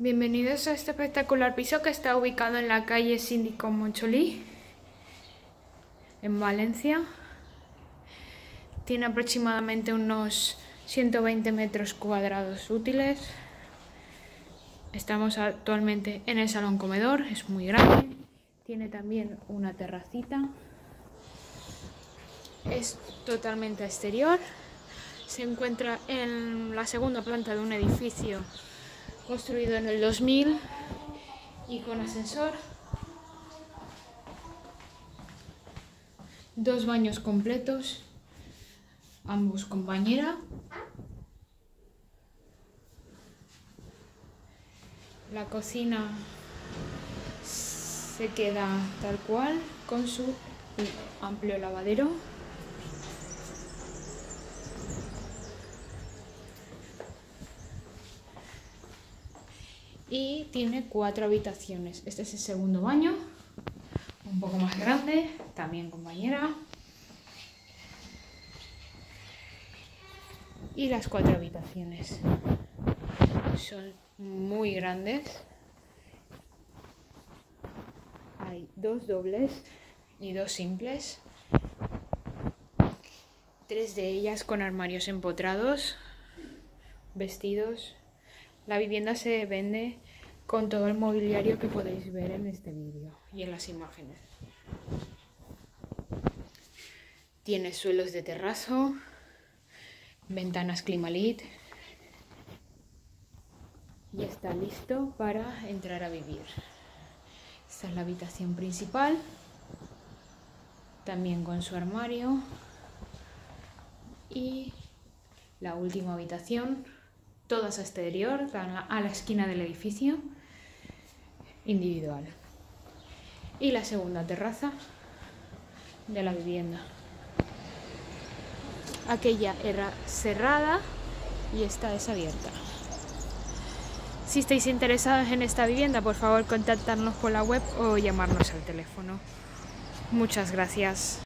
Bienvenidos a este espectacular piso que está ubicado en la calle Síndico Moncholí, en Valencia. Tiene aproximadamente unos 120 metros cuadrados útiles. Estamos actualmente en el salón comedor, es muy grande. Tiene también una terracita. Es totalmente exterior. Se encuentra en la segunda planta de un edificio construido en el 2000 y con ascensor. Dos baños completos, ambos con bañera. La cocina se queda tal cual con su amplio lavadero. Y tiene cuatro habitaciones. Este es el segundo baño, un poco más grande, también con bañera. Y las cuatro habitaciones son muy grandes. Hay dos dobles y dos simples. Tres de ellas con armarios empotrados, vestidos la vivienda se vende con todo el mobiliario que podéis ver en este vídeo y en las imágenes. Tiene suelos de terrazo, ventanas Climalit y está listo para entrar a vivir. Esta es la habitación principal, también con su armario y la última habitación todas exterior, a la esquina del edificio, individual. Y la segunda terraza de la vivienda. Aquella era cerrada y esta es abierta. Si estáis interesados en esta vivienda, por favor contactarnos por la web o llamarnos al teléfono. Muchas gracias.